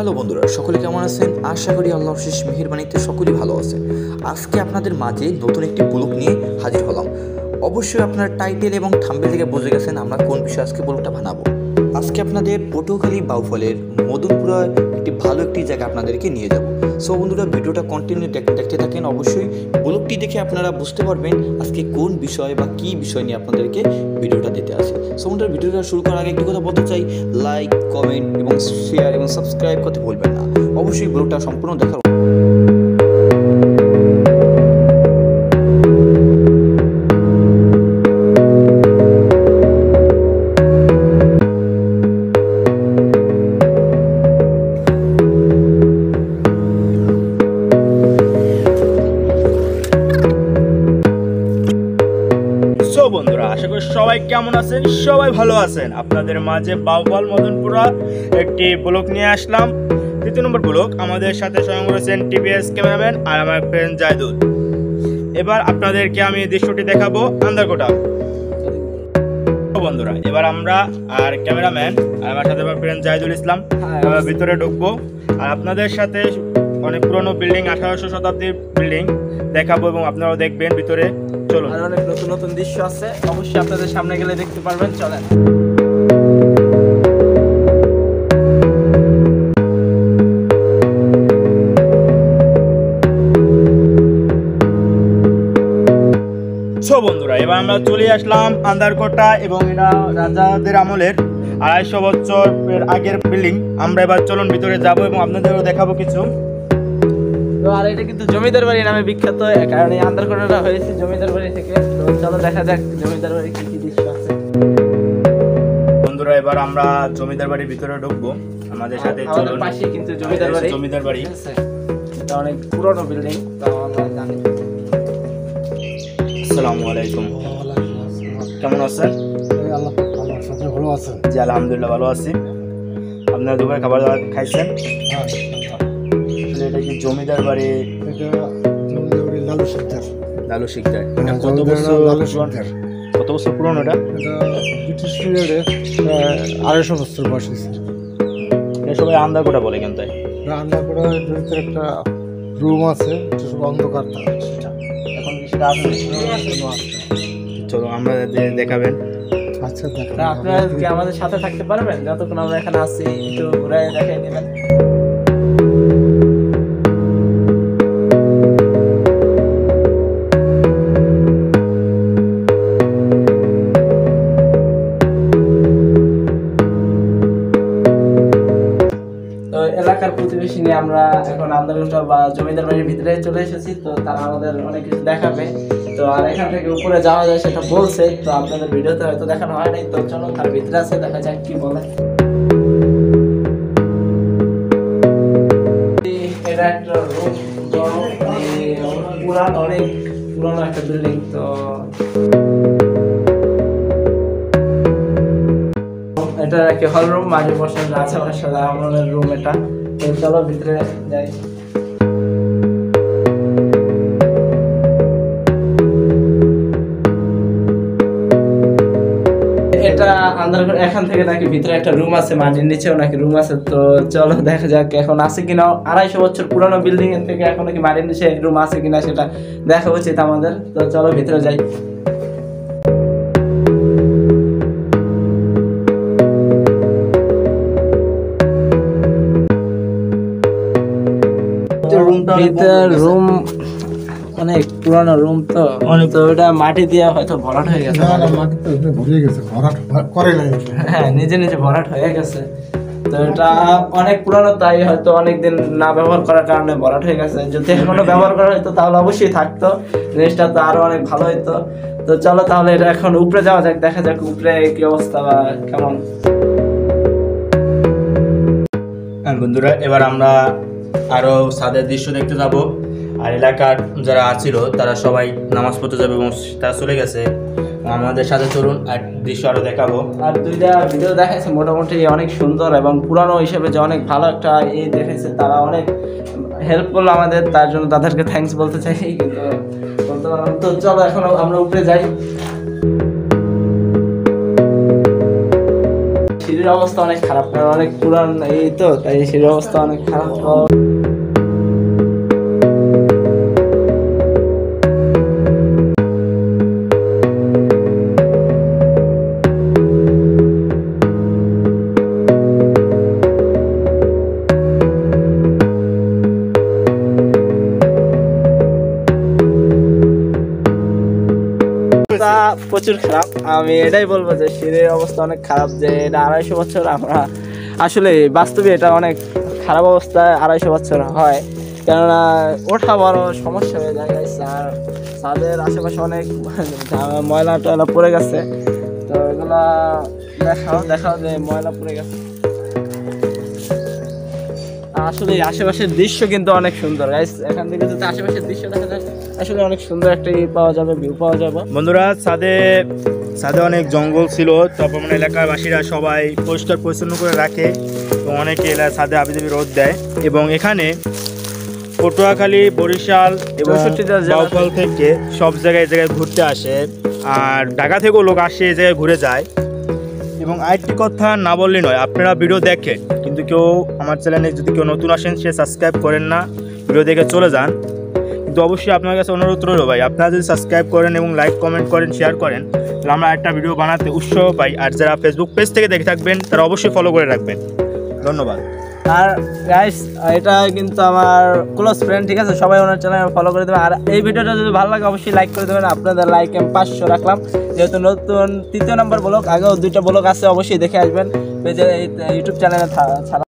Hello বন্ধুরা, সকলে কেমন আছেন? আশা করি আল্লাহ শেষ মেহরবানিতে সকলেই ভালো আছেন। আজকে আপনাদের মাঝে নতুন একটি ব্লগ নিয়ে হাজির হলাম। অবশ্যই আপনার টাইটেল এবং থাম্বেল থেকে বুঝে গেছেন আমরা কোন বিষয়ে আজকে ব্লগটা বানাবো। আজকে আপনাদের পটুখালী বাউফলের মদনপুরা একটি ভালো একটি জায়গা আপনাদেরকে নিয়ে যাব। সো বন্ধুরা, ভিডিওটা কন্টিনিউ দেখতে থাকেন অবশ্যই। ব্লগটি দেখে আপনারা বুঝতে পারবেন আজকে কোন বিষয় বা কি বিষয় নিয়ে আপনাদেরকে ভিডিওটা দিতে আসে সো বন্ধুরা, ভিডিওটা শুরু করার আগে একটি কথা বলতে চাই। লাইক কমেন্ট এবং শেয়ার এবং সাবস্ক্রাইব করতে ভুলবেন না। অবশ্যই ব্লগটা সম্পূর্ণ দেখার বন্ধুরা আশা করি সবাই কেমন আছেন? সবাই ভালো আছেন। আপনাদের মাঝে বাউপাল মদনপুরা একটি ব্লক নিয়ে আসলাম। দ্বিতীয় নম্বর ব্লক আমাদের সাথে স্বয়ং রয়েছেন টিভিএস ক্যামেরাম্যান আর আমার ফ্রেন্ড জায়দুল এবার আপনাদেরকে আমি দৃশ্যটি দেখাবো আন্দারকোটা। বন্ধুরা এবার আমরা আর ক্যামেরাম্যান আর আমার সাথে আমার ফ্রেন্ড জাহিদুল ইসলাম আমরা ভিতরে ঢুকবো। আর আপনাদের সাথে অনেক পুরনো বিল্ডিং আঠারোশো শতাব্দীর বিল্ডিং দেখাবো এবং আপনারাও দেখবেন ভিতরে। চলুন। আর অনেক নতুন নতুন দৃশ্য আছে অবশ্যই আপনাদের সামনে গেলে দেখতে পারবেন চলেন। সো বন্ধুরা এবার আমরা চলে আসলাম আন্দারকোটা এবং এটা রাজাদের আমলের আড়াইশো বছরের আগের বিল্ডিং আমরা এবার চলুন ভিতরে যাব এবং আপনাদেরও দেখাবো কিছু। তো আর এটা কিন্তু জমিদার বাড়ি নামে বিখ্যাত কারণ এই আন্দারকোটাটা হয়েছে জমিদার বাড়ি থেকে। তো চলো দেখা যাক জমিদার বাড়ি কি কি দৃশ্য আছে। বন্ধুরা এবার আমরা জমিদার বাড়ির ভিতরে ঢুকবো। আমাদের সাথে চলুন। পাশে কিন্তু জমিদার বাড়ি। জমিদার বাড়ি। এটা অনেক পুরনো বিল্ডিং তো আমরা জানি। আসসালামু আলাইকুম। কেমন আছেন? আল্লাহ ভালো জি আলহামদুলিল্লাহ ভালো আছি। আপনারা দুপুরে খাবার দাবার খাইছেন? হ্যাঁ জমিদার বাড়ি? লালু শিকদার। লালু শিকদার। কত বছর লালু পুরান- শিকদার। কত বছর পুরনো এটা? ব্রিটিশ পিরিয়ডে আড়াইশো বছর বয়স হয়েছে। এটা সবাই আন্দারকোটা বলে কেন তাই। এর ভিতরে একটা রুম আছে অন্ধকার এখন সেটা আছে? চলো আমরা দেখাবেন। আচ্ছা আপনারা কি আমাদের সাথে থাকতে পারবেন যতক্ষণ আমরা এখানে আছি একটু ঘুরে দেখাই দিবেন। আমরা এখন আন্দারুষ্টা বা জমিদার বাড়ির ভিতরে চলে এসেছি, তো তারা আমাদের অনেক কিছু দেখাবে। তো আর এখান থেকে উপরে যাওয়া যায় সেটা বলছে, তো আপনাদের ভিডিওতে হয়তো দেখানো হয় নাই, তো চলো তার ভিতরে আছে, দেখা যাক কি বলে। এটা একটা রুম পুরান, অনেক পুরনো একটা বিল্ডিং তো এটা কি হল রুম মাঝে বসে আছে আমার সাথে রুম এটা। চলো ভিতরে যাই। এটা এখান থেকে নাকি ভিতরে একটা রুম আছে মাটির নিচেও নাকি রুম আছে, তো চলো দেখা যাক এখন আছে কিনা। আড়াইশো বছর পুরানো বিল্ডিং এর থেকে এখন নাকি মাটির নিচে রুম আছে কিনা সেটা দেখা উচিত আমাদের। তো চলো ভিতরে যাই। ভিতর রুম অনেক পুরানো রুম তো তো ওটা মাটি দিয়ে হয়তো ভরাট হয়ে গেছে। না না মাটি তো এখানে ভরে গেছে ভরাট করে নাই হ্যাঁ নিজে নিজে ভরাট হয়ে গেছে। তো এটা অনেক পুরানো তাই হয়তো অনেক দিন না ব্যবহার করার কারণে ভরাট হয়ে গেছে। যদি এখনও ব্যবহার করা হতো তাহলে অবশ্যই থাকতো। জিনিসটা তো আরও অনেক ভালো হতো তো চলো তাহলে এটা এখন উপরে যাওয়া যাক দেখা যাক উপরে কি অবস্থা বা কেমন। হ্যাঁ বন্ধুরা এবার আমরা আরও সাদের দৃশ্য দেখতে যাব। আর এলাকার যারা আছিল, তারা সবাই নামাজ পড়তে যাবে এবং তারা চলে গেছে। আমাদের সাথে চলুন, আর দৃশ্য আরও দেখাবো। আর দুইটা ভিডিও দেখাইছে, মোটামুটি অনেক সুন্দর এবং পুরানো হিসেবে যে অনেক ভালো একটা ই দেখেছে তারা অনেক হেল্প করল আমাদের, তার জন্য তাদেরকে থ্যাঙ্কস বলতে চাই। কিন্তু বলতে পারলাম তো চলো, এখন আমরা উপরে যাই। সিঁড়ির অবস্থা অনেক খারাপ। কারণ অনেক পুরান এই তো তাই শরীরের অবস্থা অনেক খারাপ। প্রচুর খারাপ। আমি এটাই বলব যে সিঁড়ির অবস্থা অনেক খারাপ যে এটা আড়াইশো বছর আমরা আসলে বাস্তবে এটা অনেক খারাপ অবস্থায় আড়াইশো বছর হয়। কেননা ওঠা বড় সমস্যা হয়ে যায়। আর ছাদের আশেপাশে অনেক ময়লা টয়লা পড়ে গেছে। তো এগুলা দেখাও দেখাও যে ময়লা পড়ে গেছে। আসলে আশেপাশের দৃশ্য কিন্তু অনেক সুন্দর গাইস এখান থেকে যদি আশেপাশের দৃশ্য দেখা যায় আসলে অনেক সুন্দর একটা ই পাওয়া যাবে ভিউ পাওয়া যাবে। বন্ধুরা ছাদে ছাদে অনেক জঙ্গল ছিল তারপর মানে এলাকাবাসীরা সবাই পরিষ্কার পরিচ্ছন্ন করে রাখে এবং অনেকে এলা ছাদে আবিদাবি রোদ দেয়। এবং এখানে পটুয়াখালী বরিশাল এবং 64টা জেলা। থেকে সব জায়গায় এই জায়গায় ঘুরতে আসে। আর ঢাকা থেকেও লোক আসে এই জায়গায় ঘুরে যায়। এবং আরেকটি কথা না বললে নয় আপনারা ভিডিও দেখেন। কিন্তু কেউ আমার চ্যানেলে যদি কেউ নতুন আসেন, সে সাবস্ক্রাইব করেন না, ভিডিও দেখে চলে যান। কিন্তু অবশ্যই আপনার কাছে অনুরোধ রইল ভাই, আপনারা যদি সাবস্ক্রাইব করেন এবং লাইক কমেন্ট করেন শেয়ার করেন, তাহলে আমরা একটা ভিডিও বানাতে উৎসাহ পাই। আর যারা ফেসবুক পেজ থেকে দেখে থাকবেন, তারা অবশ্যই ফলো করে রাখবেন। ধন্যবাদ। আর গাইস এটা কিন্তু আমার ক্লোজ ফ্রেন্ড ঠিক আছে? সবাই ওনার চ্যানেল ফলো করে দেবেন। আর এই ভিডিওটা যদি ভালো লাগে, অবশ্যই লাইক করে দেবেন। আপনাদের লাইক আমি পাঁচশো রাখলাম। যেহেতু নতুন তৃতীয় নাম্বার ব্লগ আগেও দুইটা ব্লগ আছে, অবশ্যই দেখে আসবেন। পেজে ইউটিউব চ্যানেলে ছাড়া